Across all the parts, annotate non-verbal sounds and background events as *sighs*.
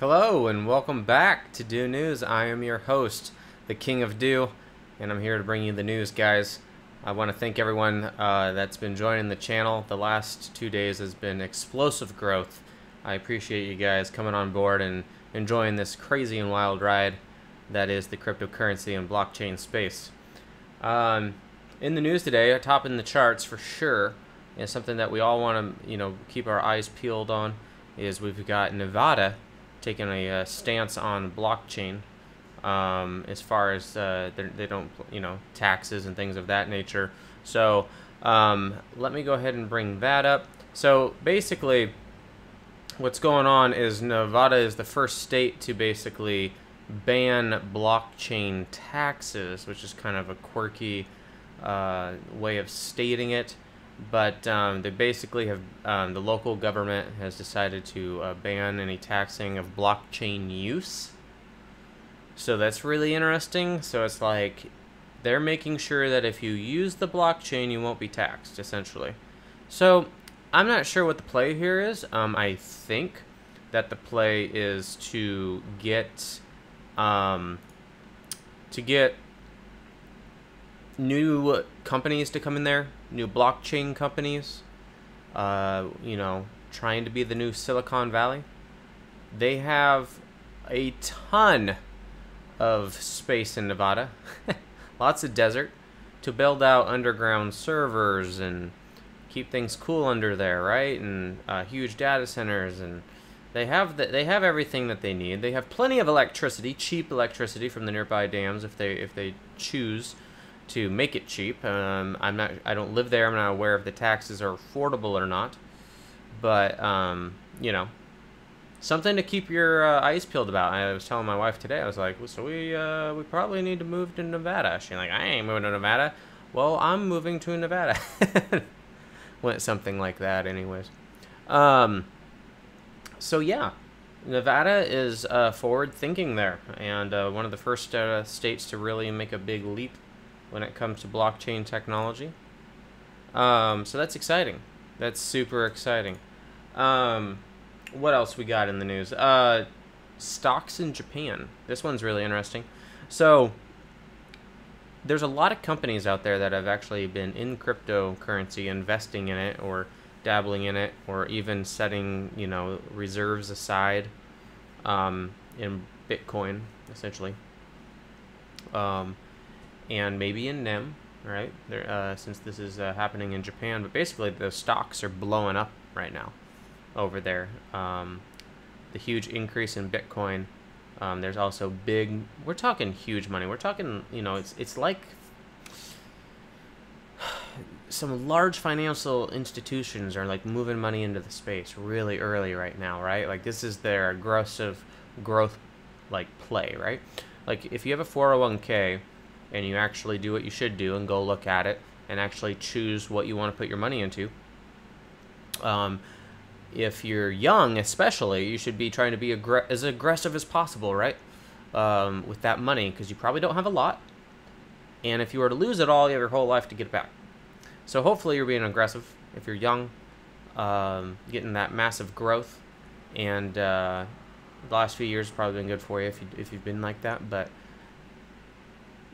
Hello and welcome back to Dew News. I am your host, the King of Dew, and I'm here to bring you the news, guys. I want to thank everyone uh, that's been joining the channel. The last two days has been explosive growth. I appreciate you guys coming on board and enjoying this crazy and wild ride that is the cryptocurrency and blockchain space. Um, in the news today, top in the charts for sure, and something that we all want to, you know, keep our eyes peeled on, is we've got Nevada taking a uh, stance on blockchain um, as far as uh, they don't, you know, taxes and things of that nature. So um, let me go ahead and bring that up. So basically, what's going on is Nevada is the first state to basically ban blockchain taxes, which is kind of a quirky uh, way of stating it. But um, they basically have, um, the local government has decided to uh, ban any taxing of blockchain use. So that's really interesting. So it's like they're making sure that if you use the blockchain, you won't be taxed, essentially. So I'm not sure what the play here is. Um, I think that the play is to get um, to get new companies to come in there, new blockchain companies, uh, you know, trying to be the new Silicon Valley. They have a ton of space in Nevada, *laughs* lots of desert to build out underground servers and keep things cool under there, right? And uh, huge data centers and they have the, they have everything that they need. They have plenty of electricity, cheap electricity from the nearby dams if they if they choose to make it cheap. Um, I'm not I don't live there. I'm not aware if the taxes are affordable or not. But um, you know, something to keep your uh, eyes peeled about. I was telling my wife today. I was like, so we uh, we probably need to move to Nevada. She's like, I ain't moving to Nevada. Well, I'm moving to Nevada. *laughs* Went something like that, anyways. Um, so yeah, Nevada is uh, forward thinking there, and uh, one of the first uh, states to really make a big leap when it comes to blockchain technology. Um, so that's exciting. That's super exciting. Um, what else we got in the news? Uh, stocks in Japan. This one's really interesting. So there's a lot of companies out there that have actually been in cryptocurrency, investing in it, or dabbling in it or even setting you know reserves aside um, in Bitcoin essentially um, and maybe in NEM right there uh, since this is uh, happening in Japan but basically the stocks are blowing up right now over there um, the huge increase in Bitcoin um, there's also big we're talking huge money we're talking you know it's it's like *sighs* some large financial institutions are like moving money into the space really early right now, right? Like this is their aggressive growth like play, right? Like if you have a 401k and you actually do what you should do and go look at it and actually choose what you want to put your money into. Um, if you're young, especially, you should be trying to be aggr as aggressive as possible, right? Um, with that money, because you probably don't have a lot. And if you were to lose it all, you have your whole life to get it back. So hopefully you're being aggressive if you're young, um, getting that massive growth, and uh, the last few years have probably been good for you if you if you've been like that. But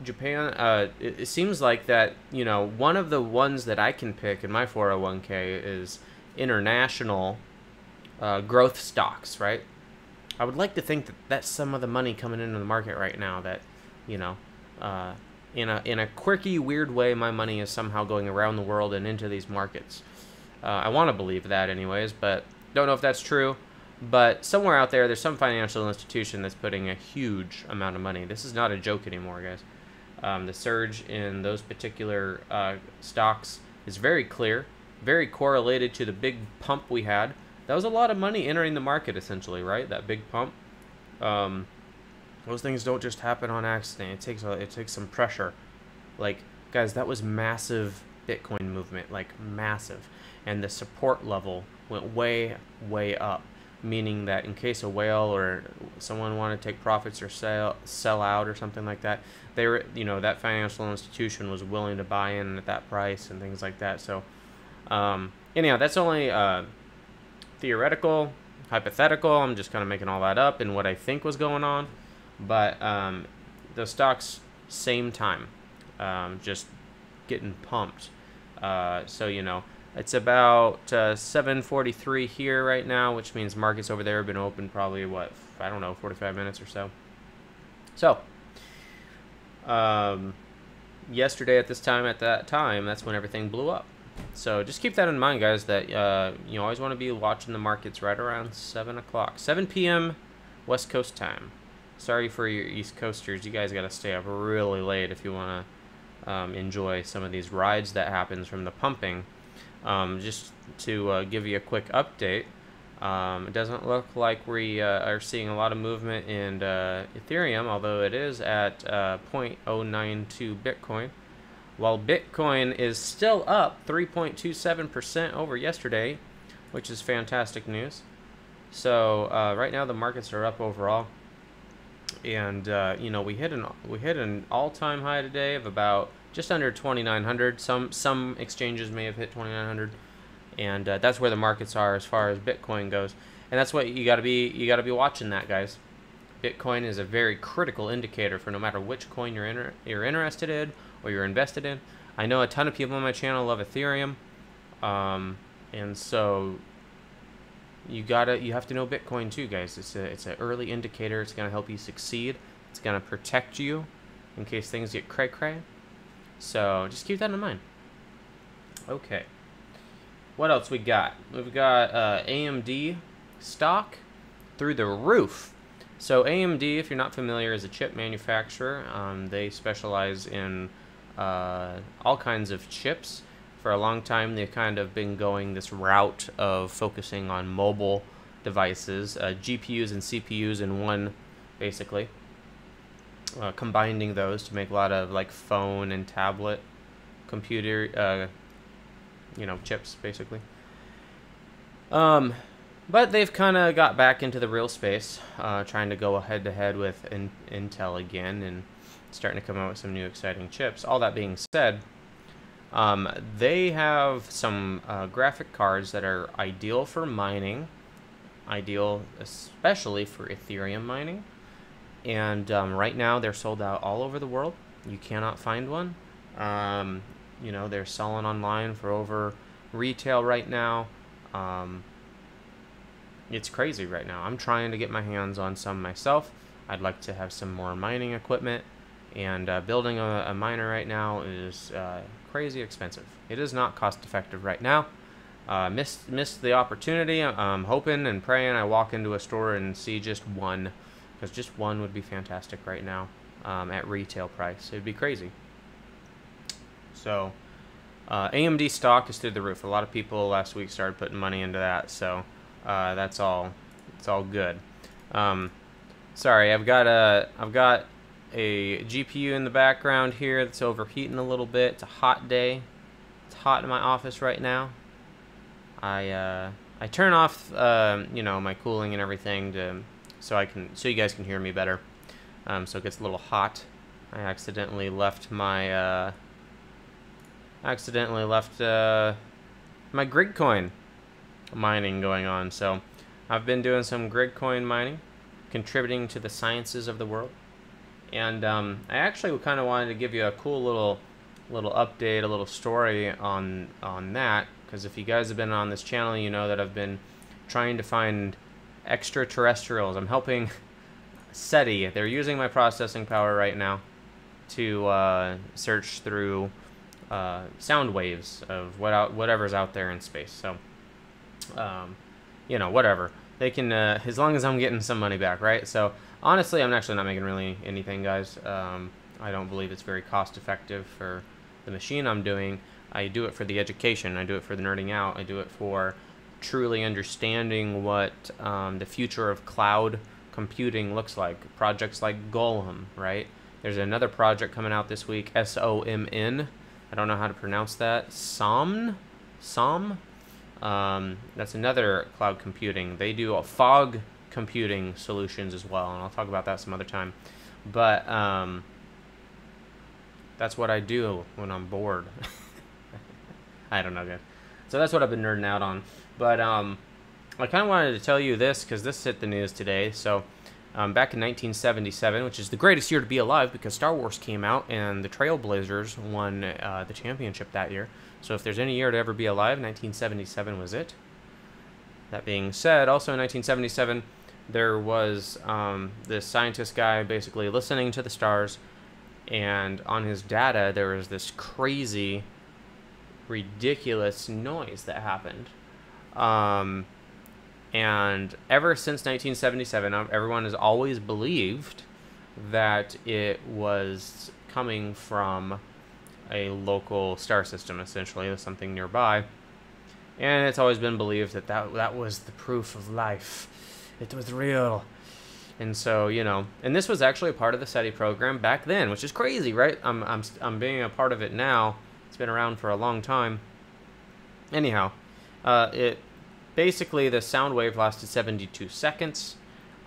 Japan, uh, it, it seems like that you know one of the ones that I can pick in my 401k is international uh, growth stocks, right? I would like to think that that's some of the money coming into the market right now that, you know, uh, in a in a quirky, weird way, my money is somehow going around the world and into these markets. Uh, I want to believe that, anyways, but don't know if that's true. But somewhere out there, there's some financial institution that's putting a huge amount of money. This is not a joke anymore, guys. Um, the surge in those particular uh, stocks is very clear, very correlated to the big pump we had. That was a lot of money entering the market, essentially, right? That big pump. Um, those things don't just happen on accident. It takes a, it takes some pressure. Like guys, that was massive Bitcoin movement, like massive, and the support level went way way up. Meaning that in case a whale or someone wanted to take profits or sell sell out or something like that, they were you know that financial institution was willing to buy in at that price and things like that. So um, anyhow, that's only uh, theoretical hypothetical. I'm just kind of making all that up and what I think was going on. But um, the stocks, same time, um, just getting pumped. Uh, so, you know, it's about uh, 7:43 here right now, which means markets over there have been open probably what I don't know, 45 minutes or so. So, um, yesterday at this time, at that time, that's when everything blew up. So just keep that in mind, guys. That uh, you always want to be watching the markets right around seven o'clock, 7 p.m. West Coast time. Sorry for your East Coasters. You guys got to stay up really late if you want to um, enjoy some of these rides that happens from the pumping. Um, just to uh, give you a quick update, um, it doesn't look like we uh, are seeing a lot of movement in uh, Ethereum, although it is at uh, 0.092 Bitcoin. While Bitcoin is still up 3.27% over yesterday, which is fantastic news. So uh, right now the markets are up overall, and uh, you know we hit an we hit an all-time high today of about just under 2,900. Some some exchanges may have hit 2,900 and uh, that's where the markets are as far as Bitcoin goes. And that's what you got to be you got to be watching that, guys. Bitcoin is a very critical indicator for no matter which coin you're inter- you're interested in or you're invested in. I know a ton of people on my channel love Ethereum, um, and so you gotta you have to know Bitcoin too, guys. It's a it's an early indicator. It's gonna help you succeed. It's gonna protect you in case things get cray cray. So just keep that in mind. Okay. What else we got? We've got uh, AMD stock through the roof. So AMD, if you're not familiar, is a chip manufacturer. Um, they specialize in uh, all kinds of chips. For a long time, they've kind of been going this route of focusing on mobile devices, uh, GPUs and CPUs in one, basically. Uh, combining those to make a lot of like phone and tablet computer uh, you know, chips basically. Um, but they've kind of got back into the real space, uh, trying to go head to head with in- Intel again and starting to come out with some new exciting chips. All that being said, um, they have some uh, graphic cards that are ideal for mining, ideal especially for Ethereum mining. And um, right now they're sold out all over the world. You cannot find one. Um, you know they're selling online for over retail right now. Um, it's crazy right now. I'm trying to get my hands on some myself. I'd like to have some more mining equipment. And uh, building a, a, miner right now is uh, crazy expensive. It is not cost effective right now. Uh, missed missed the opportunity. I'm hoping and praying i walk into a store and see just one because just one would be fantastic right now um, at retail price it'd be crazy so uh, AMD stock is through the roof. A lot of people last week started putting money into that, so uh, that's all. It's all good. Um, sorry, I've got a I've got a GPU in the background here that's overheating a little bit. It's a hot day. It's hot in my office right now. I uh, I turn off uh, you know my cooling and everything to so I can so you guys can hear me better. Um, so it gets a little hot. I accidentally left my uh, accidentally left uh, my Gridcoin mining going on. So I've been doing some Gridcoin mining, contributing to the sciences of the world. And um, I actually kind of wanted to give you a cool little little update, a little story on on that. Because if you guys have been on this channel, you know that I've been trying to find extraterrestrials. I'm helping SETI. They're using my processing power right now to uh, search through uh, sound waves of what out, whatever's out there in space. So, um, you know, whatever they can, uh, as long as I'm getting some money back, right? So, honestly, I'm actually not making really anything, guys. Um, I don't believe it's very cost effective for the machine I'm doing. I do it for the education. I do it for the nerding out. I do it for truly understanding what um, the future of cloud computing looks like. Projects like Golem, right? There's another project coming out this week, S O M N I don't know how to pronounce that. Som, Som. Um, that's another cloud computing. They do fog computing solutions as well, and I'll talk about that some other time. But um, that's what I do when I'm bored. *laughs* I don't know, guys. So that's what I've been nerding out on. But um, I kind of wanted to tell you this because this hit the news today. So, um, back in 1977, which is the greatest year to be alive because Star Wars came out and the Trailblazers won uh, the championship that year. So, if there's any year to ever be alive, 1977 was it. That being said, also in 1977, there was um, this scientist guy basically listening to the stars, and on his data, there was this crazy, ridiculous noise that happened. Um, and ever since 1977, uh, everyone has always believed that it was coming from a local star system, essentially, something nearby. And it's always been believed that that, that was the proof of life. It was real. And so, you know, and this was actually a part of the SETI program back then, which is crazy, right? I'm, I'm, I'm being a part of it now. It's been around for a long time. Anyhow, uh, it basically the sound wave lasted 72 seconds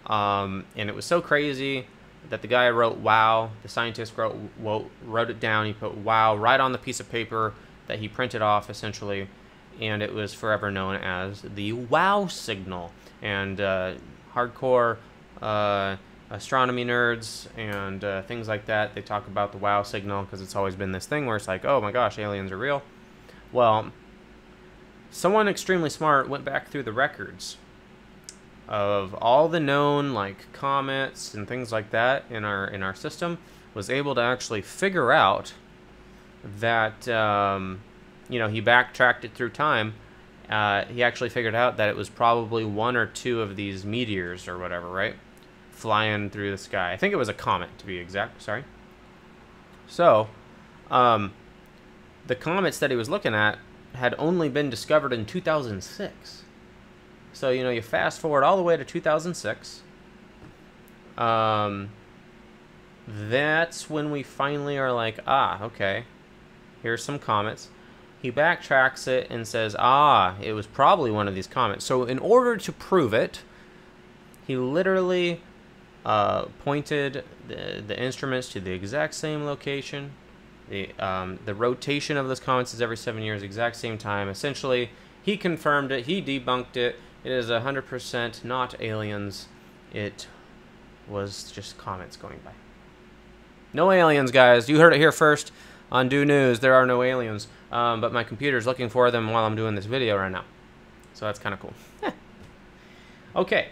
um, and it was so crazy that the guy wrote wow the scientist wrote, wrote, it down. He put wow right on the piece of paper that he printed off essentially and it was forever known as the wow signal. And uh, hardcore uh, astronomy nerds and uh, things like that they talk about the wow signal because it's always been this thing where it's like oh my gosh aliens are real. Well someone extremely smart went back through the records of all the known like comets and things like that in our in our system was able to actually figure out that um, you know he backtracked it through time. Uh, he actually figured out that it was probably one or two of these meteors or whatever right flying through the sky. I think it was a comet to be exact sorry. So um, the comets that he was looking at had only been discovered in 2006. So, you know, you fast forward all the way to 2006. Um, that's when we finally are like, ah, okay, here's some comets. He backtracks it and says, ah, it was probably one of these comets. So, in order to prove it, he literally uh, pointed the, the instruments to the exact same location, the, um, the rotation of those comets is every seven years, exact same time. Essentially, he confirmed it. He debunked it. It is 100% not aliens. It was just comets going by. No aliens, guys. You heard it here first on Dew News. There are no aliens. Um, but my computer's looking for them while I'm doing this video right now. So that's kind of cool. *laughs* okay.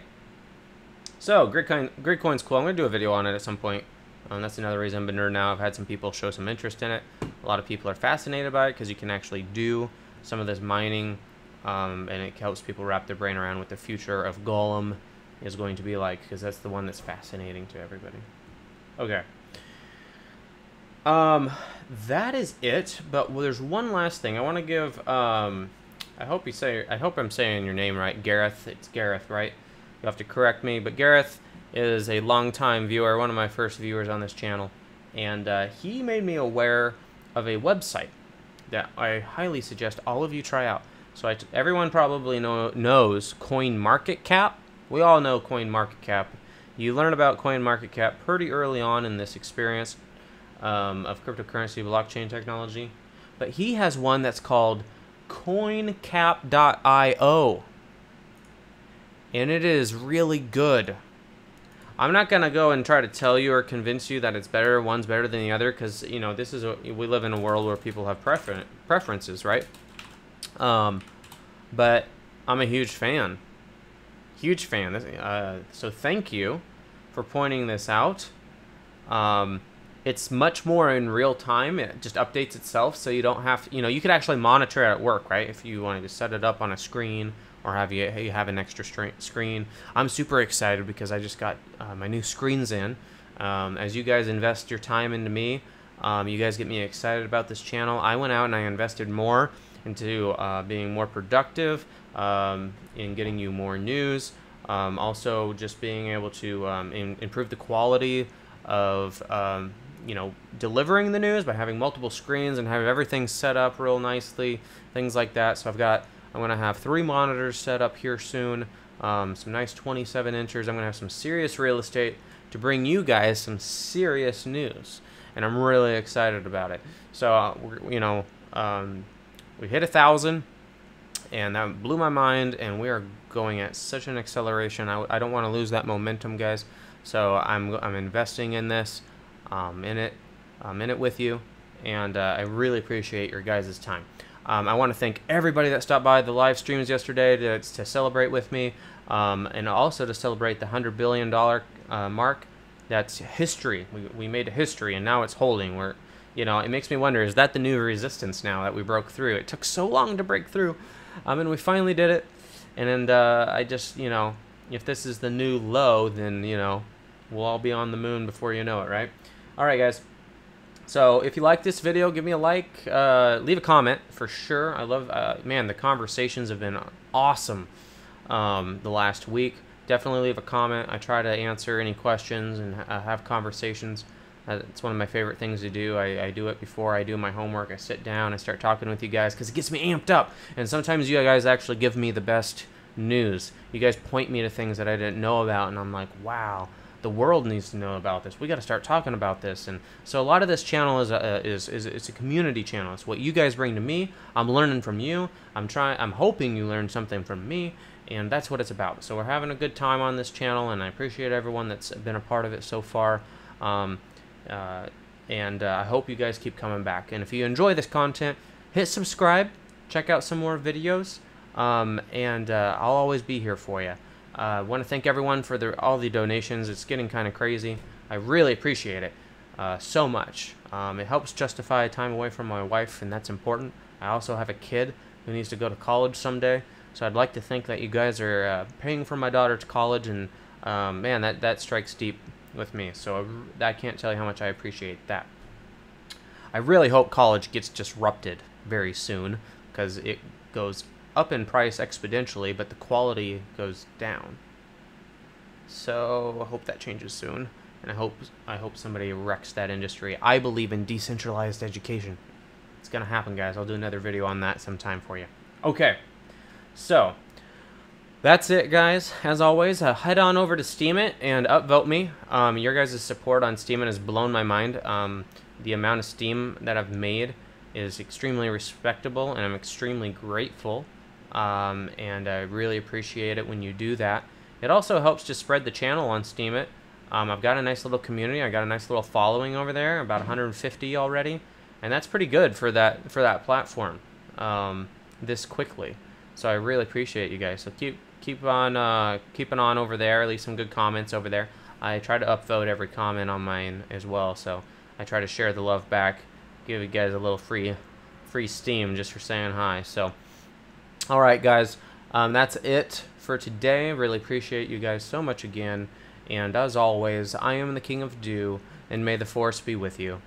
So, Gridcoin, Gridcoin's cool. I'm going to do a video on it at some point. Um, that's another reason I've been nerd now. I've had some people show some interest in it. A lot of people are fascinated by it because you can actually do some of this mining, um, and it helps people wrap their brain around what the future of Golem is going to be like because that's the one that's fascinating to everybody. Okay. Um, that is it. But well, there's one last thing I want to give. Um, I hope you say. I hope I'm saying your name right, Gareth. It's Gareth, right? You have to correct me, but Gareth is a longtime viewer, one of my first viewers on this channel, and uh, he made me aware of a website that I highly suggest all of you try out. So everyone probably know, knows CoinMarketCap. We all know CoinMarketCap. You learn about CoinMarketCap pretty early on in this experience um, of cryptocurrency blockchain technology. But he has one that's called CoinCap.io. And it is really good. I'm not gonna go and try to tell you or convince you that it's better, one's better than the other, because you know this is a, we live in a world where people have prefer preferences, right? Um, but I'm a huge fan, huge fan. Uh, so thank you for pointing this out. Um, it's much more in real time. It just updates itself, so you don't have, to you know, you could actually monitor it at work, right? If you wanted to set it up on a screen or have you, you have an extra screen. I'm super excited because I just got uh, my new screens in. Um, as you guys invest your time into me, um, you guys get me excited about this channel. I went out and I invested more into uh, being more productive, um, in getting you more news, um, also just being able to um, in, improve the quality of um, you know delivering the news by having multiple screens and have everything set up real nicely, things like that. So I've got I'm going to have three monitors set up here soon, um, some nice 27 inches. I'm going to have some serious real estate to bring you guys some serious news. And I'm really excited about it. So, uh, you know, um, we hit a thousand, and that blew my mind, and we are going at such an acceleration. I, I don't want to lose that momentum, guys. So I'm I'm investing in this, um, in it, I'm in it with you, and uh, I really appreciate your guys' time. Um, I want to thank everybody that stopped by the live streams yesterday to, to celebrate with me, um, and also to celebrate the hundred billion dollar uh, mark. That's history. We, we made a history, and now it's holding. We're, you know, it makes me wonder: is that the new resistance now that we broke through? It took so long to break through, um, and we finally did it. And uh, I just, you know, if this is the new low, then you know, we'll all be on the moon before you know it, right? All right, guys. So if you like this video, give me a like, uh, leave a comment for sure. I love, uh, man, the conversations have been awesome um, the last week. Definitely leave a comment. I try to answer any questions and uh, have conversations. Uh, it's one of my favorite things to do. I, I, do it before I do my homework. I sit down, I start talking with you guys because it gets me amped up. And sometimes you guys actually give me the best news. You guys point me to things that I didn't know about, and I'm like, wow the world needs to know about this. We got to start talking about this. And so a lot of this channel is a, is is it's a community channel. It's what you guys bring to me. I'm learning from you. I'm trying. I'm hoping you learn something from me, and that's what it's about. So we're having a good time on this channel, and I appreciate everyone that's been a part of it so far. Um, uh, and uh, I hope you guys keep coming back. And if you enjoy this content, hit subscribe. Check out some more videos. Um, and uh, I'll always be here for you. I uh, want to thank everyone for their, all the donations. It's getting kind of crazy. I really appreciate it uh, so much. Um, it helps justify time away from my wife, and that's important. I also have a kid who needs to go to college someday, so I'd like to think that you guys are uh, paying for my daughter to college, and um, man, that, that strikes deep with me. So I, I can't tell you how much I appreciate that. I really hope college gets disrupted very soon because it goes up in price exponentially, but the quality goes down. So I hope that changes soon, and I hope I hope somebody wrecks that industry. I believe in decentralized education. It's gonna happen, guys. I'll do another video on that sometime for you. Okay, so that's it, guys. As always, uh, head on over to Steemit and upvote me. Um, your guys' support on Steemit has blown my mind. Um, the amount of Steem that I've made is extremely respectable, and I'm extremely grateful um, and I really appreciate it when you do that. It also helps to spread the channel on Steemit. Um, I've got a nice little community. I got a nice little following over there, about 150 already, and that's pretty good for that for that platform um, this quickly. So I really appreciate you guys. So keep keep on uh, keeping on over there. Leave some good comments over there. I try to upvote every comment on mine as well, so I try to share the love back. Give you guys a little free free Steem just for saying hi. So. All right, guys, um, that's it for today. Really appreciate you guys so much again. And as always, I am the King of Dew, and may the Force be with you.